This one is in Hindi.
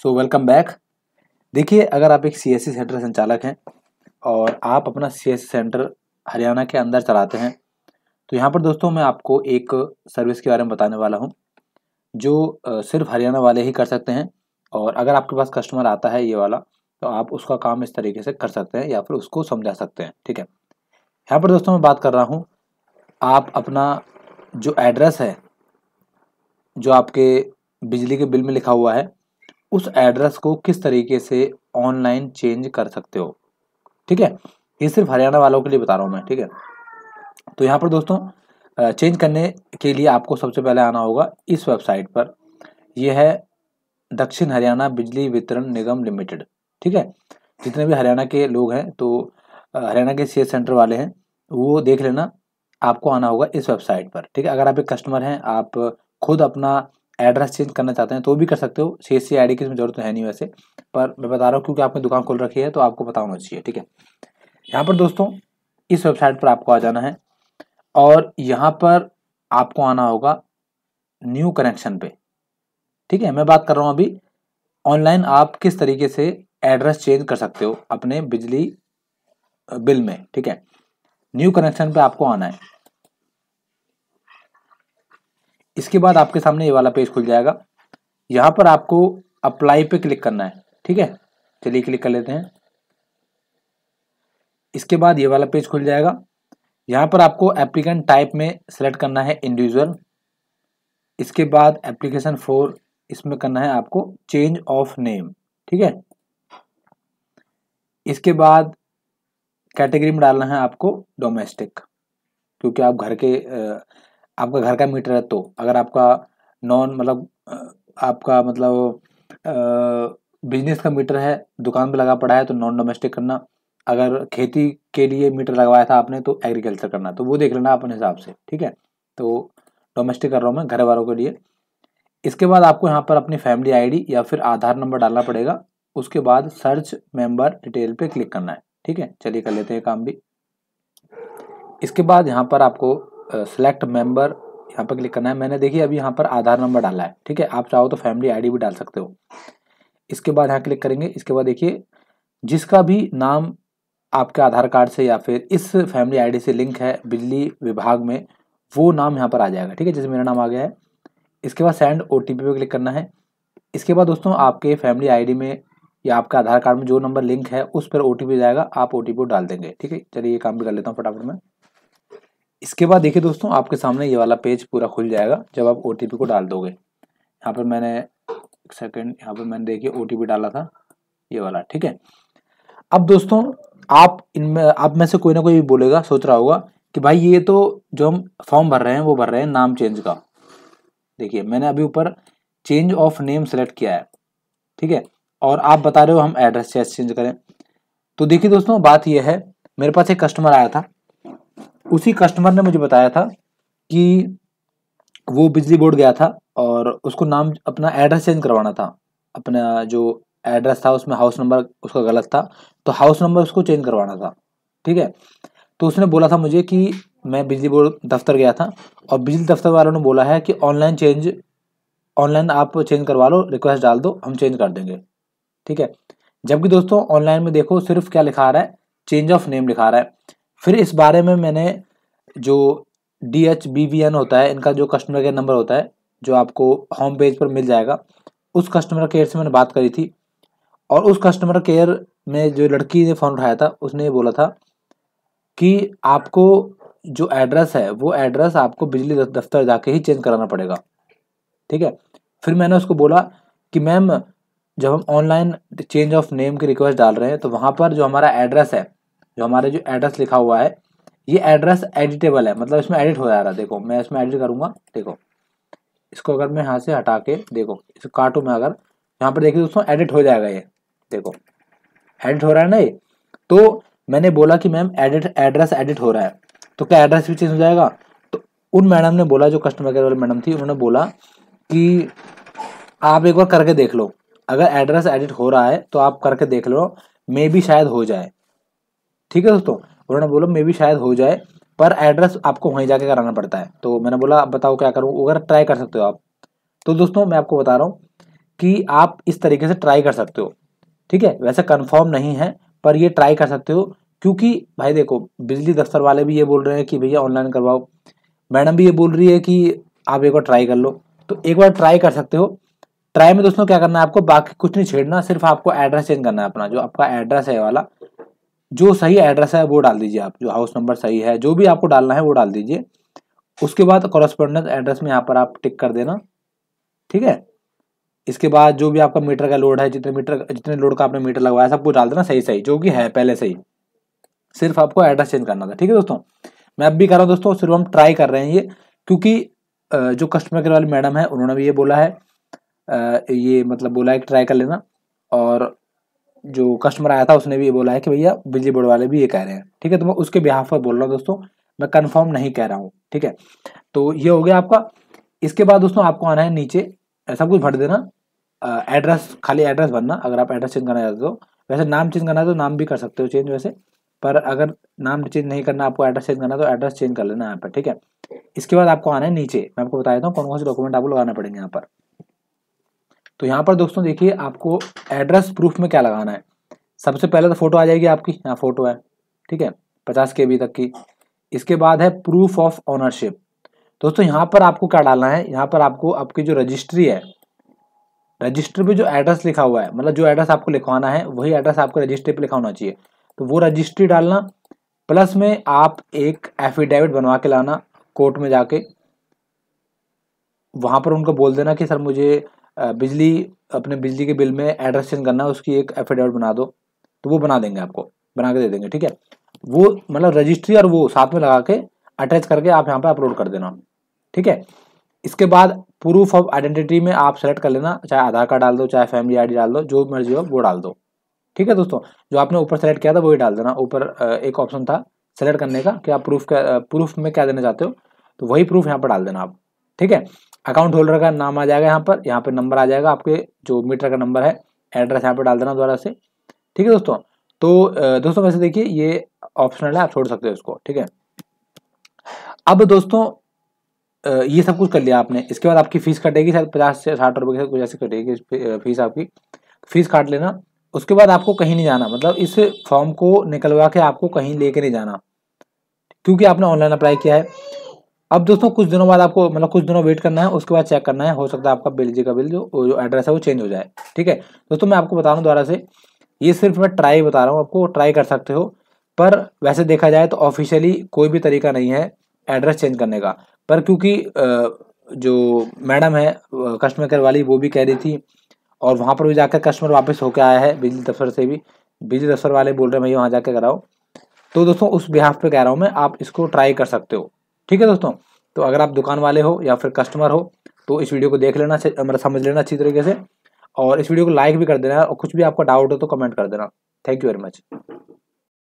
सो वेलकम बैक देखिए, अगर आप एक सीएससी सेंटर संचालक हैं और आप अपना सीएससी सेंटर हरियाणा के अंदर चलाते हैं तो यहाँ पर दोस्तों मैं आपको एक सर्विस के बारे में बताने वाला हूँ, जो सिर्फ़ हरियाणा वाले ही कर सकते हैं और अगर आपके पास कस्टमर आता है ये वाला तो आप उसका काम इस तरीके से कर सकते हैं या फिर उसको समझा सकते हैं, ठीक है? यहाँ पर दोस्तों मैं बात कर रहा हूँ, आप अपना जो एड्रेस है, जो आपके बिजली के बिल में लिखा हुआ है उस एड्रेस को किस तरीके से ऑनलाइन चेंज कर सकते हो? ठीक है? ये सिर्फ़ हरियाणा वालों के लिए बता रहा हूँ मैं, ठीक है? तो यहाँ पर दोस्तों चेंज करने के लिए आपको सबसे पहले आना होगा इस वेबसाइट पर। यह है दक्षिण हरियाणा बिजली वितरण निगम लिमिटेड ठीक है? जितने भी हरियाणा के लोग हैं तो हरियाणा के सी सेंटर वाले हैं, वो देख लेना, आपको आना होगा इस वेबसाइट पर, ठीक है? अगर आप एक कस्टमर हैं, आप खुद अपना एड्रेस चेंज करना चाहते हैं तो भी कर सकते हो। C S C I D की ज़रूरत है नहीं वैसे, पर मैं बता रहा हूँ क्योंकि आपने दुकान खोल रखी है तो आपको पता होना चाहिए, ठीक है? यहाँ पर दोस्तों, इस वेबसाइट पर आपको आ जाना है, और यहाँ पर आपको आना होगा न्यू कनेक्शन पे, ठीक है? मैं बात कर रहा हूँ अभी ऑनलाइन आप किस तरीके से एड्रेस चेंज कर सकते हो अपने बिजली, बिल में, ठीक है? न्यू कनेक्शन पे आपको आना है। इसके बाद आपके सामने ये वाला पेज खुल जाएगा। यहाँ पर आपको अप्लाई पे क्लिक करना है, ठीक है? चलिए क्लिक कर लेते हैं। इसके बाद ये वाला पेज खुल जाएगा। यहाँ पर आपको एप्लीकेंट टाइप में सेलेक्ट करना है इंडिविजुअल इसके बाद एप्लीकेशन फोर इसमें करना है आपको चेंज ऑफ़ नेम ठीक है? इसके बाद कैटेगरी में डालना है आपको डोमेस्टिक क्योंकि आप घर के आपका घर का मीटर है तो अगर आपका नॉन मतलब आपका मतलब बिज़नेस का मीटर है, दुकान पे लगा पड़ा है तो नॉन डोमेस्टिक करना। अगर खेती के लिए मीटर लगवाया था आपने तो एग्रीकल्चर करना। तो वो देख लेना अपने हिसाब से, ठीक है? तो डोमेस्टिक कर रहा हूँ मैं घर वालों के लिए। इसके बाद आपको यहाँ पर अपनी फैमिली आईडी या फिर आधार नंबर डालना पड़ेगा। उसके बाद सर्च मेंबर डिटेल पे क्लिक करना है, ठीक है? चलिए कर लेते हैं काम भी। इसके बाद यहाँ पर आपको सेलेक्ट मेंबर यहाँ पर क्लिक करना है। मैंने देखिए अभी यहाँ पर आधार नंबर डाला है। ठीक है? आप चाहो तो फैमिली आईडी भी डाल सकते हो। इसके बाद यहाँ क्लिक करेंगे। इसके बाद देखिए, जिसका भी नाम आपके आधार कार्ड से या फिर इस फैमिली आईडी से लिंक है बिजली विभाग में, वो नाम यहाँ पर आ जाएगा। ठीक है? जैसे मेरा नाम आ गया है। इसके बाद सेंड ओ टी पे क्लिक करना है। इसके बाद दोस्तों, आपके फैमिली आईडी में या आपका आधार कार्ड में जो नंबर लिंक है, उस पर ओटीपी जाएगा। आप ओटीपी डाल देंगे। ठीक है? चलिए ये काम भी कर लेता हूँ फटाफट में। इसके बाद देखिए दोस्तों, आपके सामने ये वाला पेज पूरा खुल जाएगा जब आप ओटीपी को डाल दोगे। यहाँ पर मैंने एक सेकेंड यहाँ पर मैंने देखिए ओटीपी डाला था, ये वाला, ठीक है? अब दोस्तों, आप इनमें, आप में से कोई ना कोई बोलेगा, सोच रहा होगा कि भाई ये तो जो हम फॉर्म भर रहे हैं, वो भर रहे हैं नाम चेंज का। देखिए, मैंने अभी ऊपर चेंज ऑफ़ नेम सेलेक्ट किया है, ठीक है? और आप बता रहे हो हम एड्रेस चेंज करें। तो देखिए दोस्तों, बात यह है, मेरे पास एक कस्टमर आया था उसी कस्टमर ने मुझे बताया था कि वो बिजली बोर्ड गया था और उसको नाम, अपना एड्रेस चेंज करवाना था। अपना जो एड्रेस था, उसमें हाउस नंबर उसका गलत था तो हाउस नंबर उसको चेंज करवाना था, ठीक है? तो उसने बोला था मुझे कि मैं बिजली बोर्ड दफ्तर गया था और बिजली दफ्तर वालों ने बोला है कि ऑनलाइन चेंज ऑनलाइन आप चेंज करवा लो रिक्वेस्ट डाल दो, हम चेंज कर देंगे, ठीक है? जबकि दोस्तों ऑनलाइन में देखो, सिर्फ़ क्या लिखा रहा है? चेंज ऑफ़ नेम लिखा रहा है। फिर इस बारे में मैंने जो D H B V N होता है, इनका जो कस्टमर केयर नंबर होता है, जो आपको होम पेज पर मिल जाएगा, उस कस्टमर केयर से मैंने बात करी थी। और उस कस्टमर केयर में जो लड़की ने फ़ोन उठाया था, उसने ये बोला था कि आपको जो एड्रेस है, वो एड्रेस आपको बिजली दफ्तर जाके ही चेंज कराना पड़ेगा। ठीक है? फिर मैंने उसको बोला कि मैम जब हम ऑनलाइन चेंज ऑफ़ नेम की रिक्वेस्ट डाल रहे हैं तो वहाँ पर जो हमारा एड्रेस है जो हमारे जो एड्रेस लिखा हुआ है, ये एड्रेस एडिटेबल है। मतलब इसमें एडिट हो जा रहा है। देखो, मैं इसमें एडिट करूँगा। देखो, इसको अगर मैं यहाँ से हटा के, देखो, इस काटू में अगर, यहाँ पर देखिए दोस्तों एडिट हो जाएगा ये। देखो एडिट हो रहा है ना ये? तो मैंने बोला कि मैम एडिट एड्रेस एडिट हो रहा है। तो क्या एड्रेस भी चेंज हो जाएगा? तो उन मैडम ने बोला, जो कस्टमर केयर वाली मैडम थी, उन्होंने बोला कि आप एक बार करके देख लो। अगर एड्रेस एडिट हो रहा है तो आप करके देख लो। मे भी शायद हो जाए। ठीक है दोस्तों? उन्होंने बोला मे भी शायद हो जाए, पर एड्रेस आपको वहीं जाके कराना पड़ता है। तो मैंने बोला अब बताओ क्या करूँ? अगर ट्राई कर सकते हो आप। तो दोस्तों, मैं आपको बता रहा हूँ कि आप इस तरीके से ट्राई कर सकते हो। ठीक है? वैसे कंफर्म नहीं है, पर ये ट्राई कर सकते हो, क्योंकि भाई देखो, बिजली दफ्तर वाले भी ये बोल रहे हैं कि भैया ऑनलाइन करवाओ। मैडम भी ये बोल रही है कि आप एक बार ट्राई कर लो। तो एक बार ट्राई कर सकते हो। ट्राई में दोस्तों क्या करना है आपको? बाकी कुछ नहीं छेड़ना, सिर्फ़ आपको एड्रेस चेंज करना है अपना, जो आपका एड्रेस है वाला। जो सही एड्रेस है, वो डाल दीजिए आप, जो हाउस नंबर सही है, जो भी आपको डालना है, वो डाल दीजिए। उसके बाद कॉरेस्पॉन्डेंस एड्रेस में यहाँ पर आप टिक कर देना, ठीक है? इसके बाद जो भी आपका मीटर का लोड है, जितने मीटर जितने लोड का आपने मीटर लगवाया सब कुछ डाल देना सही सही, जो कि है, पहले से ही। सिर्फ़ आपको एड्रेस चेंज करना था, ठीक है दोस्तों? मैं अब भी कर रहा हूँ दोस्तों, सिर्फ़ हम ट्राई कर रहे हैं ये, क्योंकि जो कस्टमर केयर वाली मैडम है, उन्होंने भी ये बोला है ये मतलब बोला है ट्राई कर लेना, और जो कस्टमर आया था, उसने भी ये बोला है कि भैया, बिजली बोर्ड वाले भी ये कह रहे हैं। ठीक है तो मैं उसके बिहाफ पर बोल रहा हूँ दोस्तों, मैं कन्फर्म नहीं कह रहा हूँ। ठीक है तो ये हो गया आपका। इसके बाद दोस्तों, आपको आना है नीचे सब कुछ भर देना। एड्रेस खाली एड्रेस भरना, अगर आप एड्रेस चेंज करना चाहते हो। वैसे नाम चेंज करना है तो नाम भी कर सकते हो चेंज वैसे, पर अगर नाम चेंज नहीं करना, आपको एड्रेस चेंज करना तो एड्रेस चेंज कर लेना यहाँ पर। ठीक है, इसके बाद आपको आना है नीचे। मैं आपको बता देता हूँ कौन कौन से डॉक्यूमेंट आपको लगाना पड़ेंगे यहाँ पर। तो यहाँ पर दोस्तों देखिए आपको एड्रेस प्रूफ में क्या लगाना है। सबसे पहले तो फ़ोटो आ जाएगी आपकी, यहाँ फ़ोटो है, ठीक है, पचास के बी तक की। इसके बाद है प्रूफ ऑफ़ ऑनरशिप दोस्तों यहाँ पर आपको क्या डालना है? यहाँ पर आपको, आपकी जो रजिस्ट्री है रजिस्टर पे जो एड्रेस लिखा हुआ है मतलब जो एड्रेस आपको लिखवाना है, वही एड्रेस आपको रजिस्ट्री पे लिखा होना चाहिए। तो वो रजिस्ट्री डालना प्लस में आप एक एफिडेविट बनवा के लाना कोर्ट में जाके। वहाँ पर उनको बोल देना कि, सर मुझे बिजली, अपने बिजली के बिल में एड्रेस चेंज करना है उसकी एक एफिडेविट बना दो तो वो बना देंगे आपको, बना के दे देंगे, ठीक है? वो मतलब रजिस्ट्री और वो साथ में लगा के अटैच करके आप यहाँ पे अपलोड कर देना, ठीक है? इसके बाद प्रूफ ऑफ़ आइडेंटिटी में आप सेलेक्ट कर लेना, चाहे आधार कार्ड डाल दो, चाहे फैमिली आईडी डाल दो, जो मर्ज़ी हो वो डाल दो, ठीक है दोस्तों? जो आपने ऊपर सेलेक्ट किया था वही डाल देना, ऊपर एक ऑप्शन था सेलेक्ट करने का, कि आप प्रूफ क्या प्रूफ में क्या देना चाहते हो तो वही प्रूफ यहाँ पर डाल देना आप, ठीक है? अकाउंट होल्डर का नाम आ जाएगा यहाँ पर यहाँ पर नंबर आ जाएगा आपके, जो मीटर का नंबर है, एड्रेस यहाँ पर डाल देना दोबारा से। ठीक है दोस्तों? तो दोस्तों वैसे देखिए, ये ऑप्शनल है, आप छोड़ सकते हो इसको, ठीक है? अब दोस्तों ये सब कुछ कर लिया आपने। इसके बाद आपकी फ़ीस कटेगी, शायद पचास से साठ रुपए की, कुछ ऐसी कटेगी फ़ीस आपकी। फ़ीस काट लेना। उसके बाद आपको कहीं नहीं जाना मतलब इस फॉर्म को निकलवा के आपको कहीं लेके नहीं जाना। क्योंकि आपने ऑनलाइन अप्लाई किया है। अब दोस्तों, कुछ दिनों बाद आपको मतलब कुछ दिनों वेट करना है, उसके बाद चेक करना है, हो सकता है आपका बिल जी का बिल जो जो एड्रेस है वो चेंज हो जाए, ठीक है? दोस्तों, मैं आपको बता रहा हूँ दोबारा से, ये सिर्फ़ मैं ट्राई बता रहा हूँ आपको ट्राई कर सकते हो, पर वैसे देखा जाए तो ऑफिशियली कोई भी तरीका नहीं है एड्रेस चेंज करने का, पर क्योंकि जो मैडम है कस्टमर केयर वाली, वो भी कह रही थी, और वहाँ पर भी जाकर कस्टमर वापस होकर आया है, बिजली दफ्तर से भी, बिजली दफ्तर वाले बोल रहे हैं, भैया वहाँ जाकर कराओ। तो दोस्तों, उस बिहाफ पे कह रहा हूँ मैं, आप इसको ट्राई कर सकते हो। ठीक है दोस्तों? तो अगर आप दुकान वाले हो या फिर कस्टमर हो तो इस वीडियो को देख लेना मतलब समझ लेना अच्छी तरीके से। और इस वीडियो को लाइक भी कर देना और कुछ भी आपका डाउट हो तो कमेंट कर देना। Thank you very much